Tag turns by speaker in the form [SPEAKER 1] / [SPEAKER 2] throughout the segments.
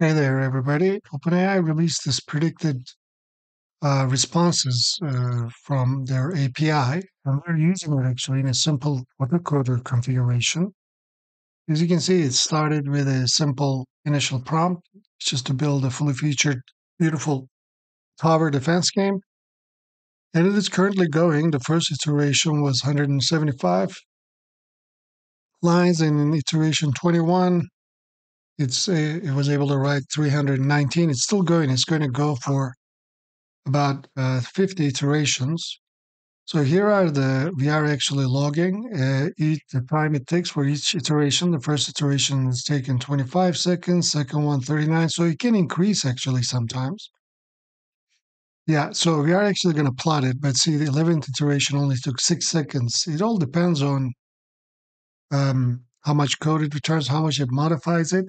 [SPEAKER 1] Hey there, everybody. OpenAI released this predicted uh, responses uh, from their API, and they're using it actually in a simple autocoder configuration. As you can see, it started with a simple initial prompt, it's just to build a fully featured, beautiful tower defense game. And it is currently going. The first iteration was 175 lines, and in iteration 21, it's a, it was able to write 319. It's still going. It's going to go for about uh, 50 iterations. So here are the, we are actually logging uh, each, the time it takes for each iteration. The first iteration is taken 25 seconds, second one 39. So it can increase actually sometimes. Yeah, so we are actually going to plot it, but see the 11th iteration only took six seconds. It all depends on um, how much code it returns, how much it modifies it.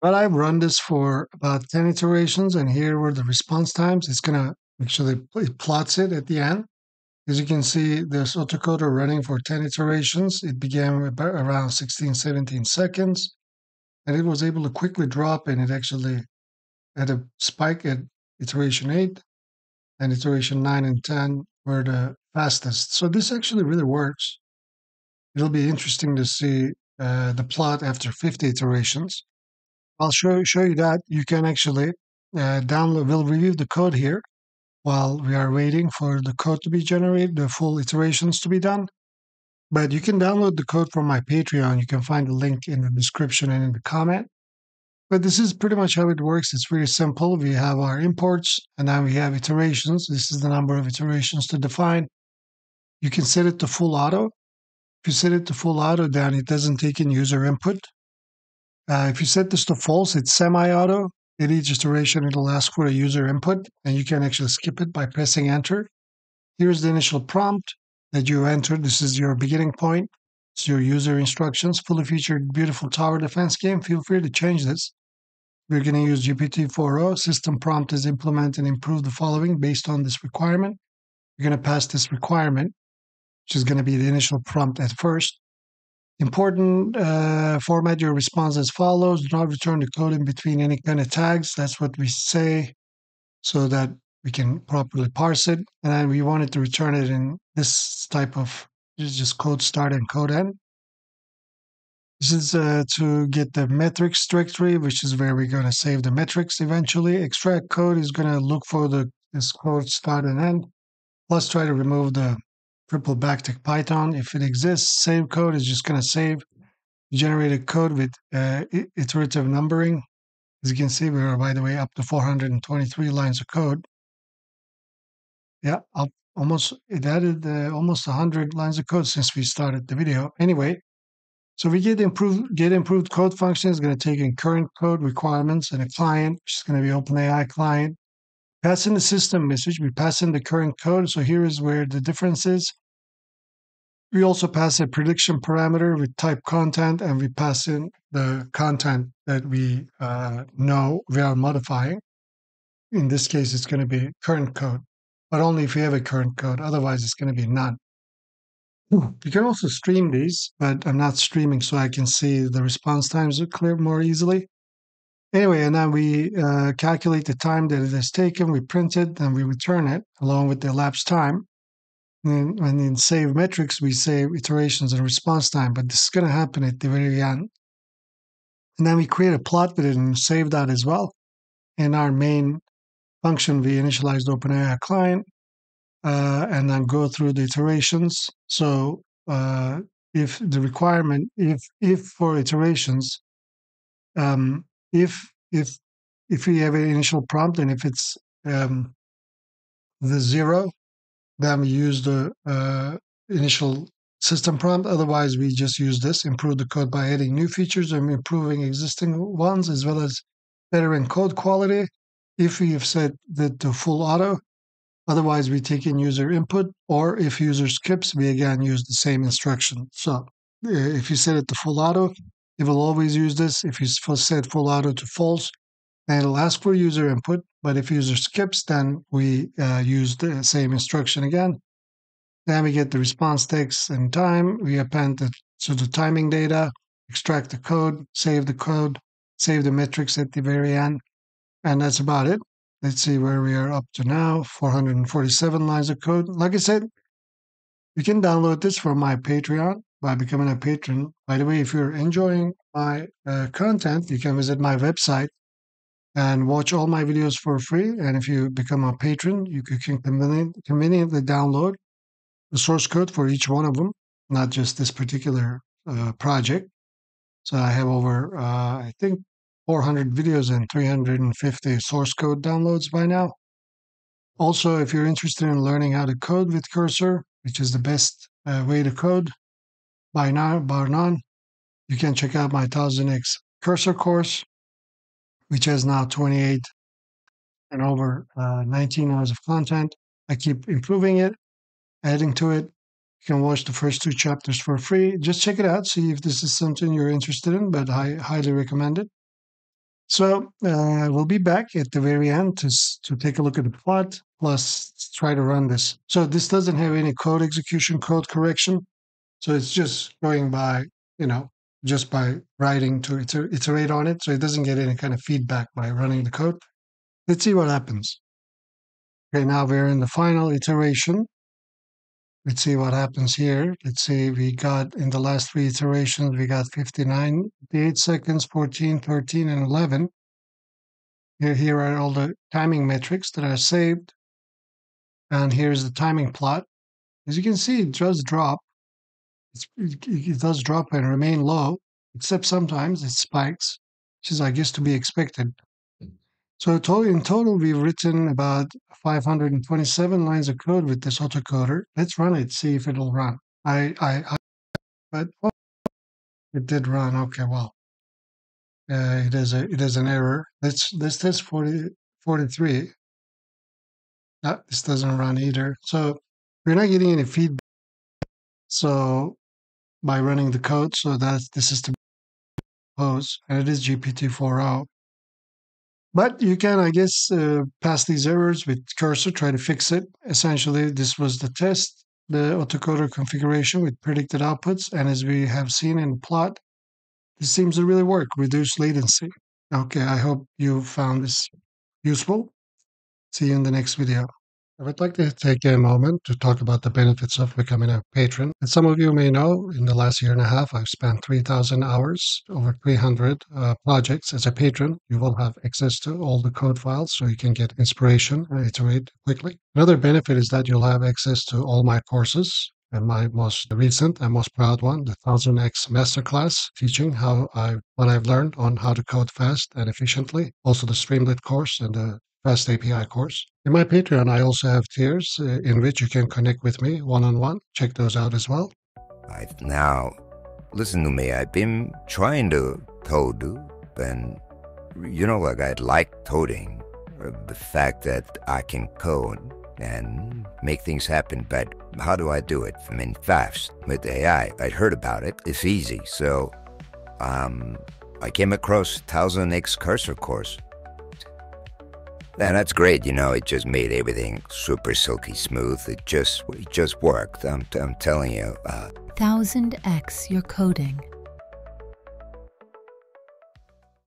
[SPEAKER 1] But I've run this for about 10 iterations, and here were the response times. It's going to make sure that it plots it at the end. As you can see, this autocoder running for 10 iterations. It began around 16, 17 seconds, and it was able to quickly drop, and it actually had a spike at iteration 8, and iteration 9 and 10 were the fastest. So this actually really works. It'll be interesting to see uh, the plot after 50 iterations. I'll show, show you that. You can actually uh, download, we'll review the code here while we are waiting for the code to be generated, the full iterations to be done. But you can download the code from my Patreon. You can find the link in the description and in the comment. But this is pretty much how it works. It's very simple. We have our imports and then we have iterations. This is the number of iterations to define. You can set it to full auto. If you set it to full auto, then it doesn't take in user input. Uh, if you set this to false, it's semi-auto. At each iteration, it'll ask for a user input, and you can actually skip it by pressing enter. Here's the initial prompt that you entered. This is your beginning point. It's your user instructions, fully featured, beautiful tower defense game. Feel free to change this. We're going to use GPT-4o. System prompt is implement and improve the following based on this requirement. You're going to pass this requirement, which is going to be the initial prompt at first. Important uh, format your response as follows. Do not return the code in between any kind of tags. That's what we say so that we can properly parse it. And then we wanted to return it in this type of just code start and code end. This is uh, to get the metrics directory, which is where we're going to save the metrics eventually. Extract code is going to look for the this code start and end. Let's try to remove the triple backtick Python. If it exists, save code is just going to save generated code with uh, iterative numbering. As you can see, we are, by the way, up to 423 lines of code. Yeah, almost, it added uh, almost 100 lines of code since we started the video. Anyway, so we get improved, get improved code function is going to take in current code requirements and a client, which is going to be OpenAI client. Pass in the system message, we pass in the current code. So here is where the difference is. We also pass a prediction parameter with type content, and we pass in the content that we uh, know we are modifying. In this case, it's going to be current code, but only if you have a current code. Otherwise, it's going to be none. You can also stream these, but I'm not streaming so I can see the response times are clear more easily. Anyway, and then we uh, calculate the time that it has taken, we print it, and we return it along with the elapsed time. And, and in save metrics, we save iterations and response time, but this is going to happen at the very end. And then we create a plot with it and save that as well. In our main function, we initialized OpenAI client uh, and then go through the iterations. So uh, if the requirement, if if for iterations, um, if if if we have an initial prompt and if it's um, the zero, then we use the uh, initial system prompt. Otherwise, we just use this, improve the code by adding new features and improving existing ones, as well as better code quality. If we have set that to full auto, otherwise we take in user input, or if user skips, we again use the same instruction. So if you set it to full auto, it will always use this. If you set full auto to false, then it'll ask for user input. But if user skips, then we uh, use the same instruction again. Then we get the response text and time. We append it to the timing data, extract the code, save the code, save the metrics at the very end. And that's about it. Let's see where we are up to now 447 lines of code. Like I said, you can download this from my Patreon by becoming a patron. By the way, if you're enjoying my uh, content, you can visit my website and watch all my videos for free. And if you become a patron, you can conveniently download the source code for each one of them, not just this particular uh, project. So I have over, uh, I think, 400 videos and 350 source code downloads by now. Also, if you're interested in learning how to code with Cursor, which is the best uh, way to code by now, bar none, you can check out my 1000x Cursor course, which has now 28 and over uh, 19 hours of content. I keep improving it, adding to it, you can watch the first two chapters for free. Just check it out, see if this is something you're interested in, but I highly recommend it. So uh, we'll be back at the very end to, to take a look at the plot, plus try to run this. So this doesn't have any code execution, code correction. So it's just going by, you know, just by writing to iter- iterate on it. So it doesn't get any kind of feedback by running the code. Let's see what happens. Okay, now we're in the final iteration. Let's see what happens here. Let's see, we got in the last three iterations, we got 59, 8 seconds, 14, 13, and 11. Here, here are all the timing metrics that are saved. And here's the timing plot. As you can see, it does drop. It, it does drop and remain low, except sometimes it spikes, which is, I guess, to be expected. So in total, we've written about 527 lines of code with this autocoder. Let's run it, see if it'll run. I, I, I but oh, it did run. Okay, well, uh, it is a, it is an error. Let's let's test 40, 43. No, this doesn't run either. So we're not getting any feedback. So by running the code, so that's the system pose, and it is GPT-4o. But you can, I guess, uh, pass these errors with cursor, try to fix it. Essentially, this was the test, the autocoder configuration with predicted outputs. And as we have seen in the plot, this seems to really work, reduce latency. Okay, I hope you found this useful. See you in the next video. I would like to take a moment to talk about the benefits of becoming a patron. As some of you may know, in the last year and a half, I've spent 3,000 hours, over 300 uh, projects. As a patron, you will have access to all the code files so you can get inspiration and iterate quickly. Another benefit is that you'll have access to all my courses and my most recent and most proud one, the 1000x Masterclass, teaching how I what I've learned on how to code fast and efficiently. Also the Streamlit course and the Fast API course. In my Patreon, I also have tiers uh, in which you can connect with me one on one. Check those out as well.
[SPEAKER 2] I've now, listen to me, I've been trying to code, and you know, like I like coding, uh, the fact that I can code and make things happen, but how do I do it? I mean, fast with AI. I'd heard about it, it's easy. So, um, I came across 1000x cursor course and that's great, you know, it just made everything super silky smooth. It just it just worked. I'm, I'm telling you. Uh,
[SPEAKER 3] 1000x your coding